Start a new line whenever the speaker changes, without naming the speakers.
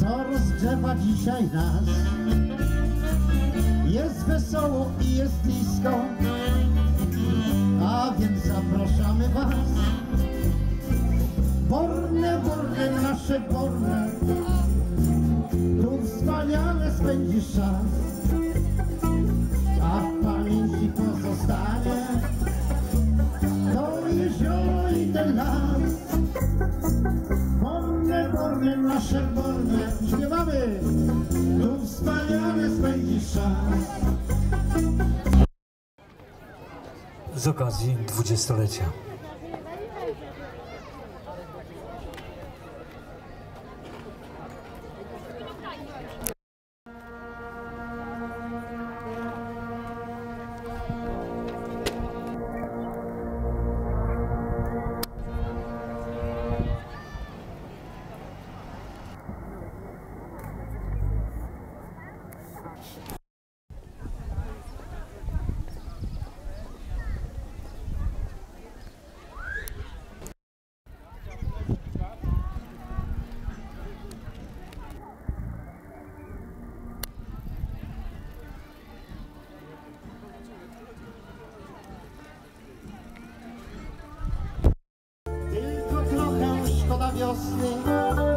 co rozgrzewa dzisiaj nas. Jest wesoło i jest blisko, a więc zapraszamy Was. Borne, borne, nasze borne, tu wspaniale spędzisz czas, Śpiewamy, tu wspaniale spędzisz czas.
z okazji dwudziestolecia.
your sin.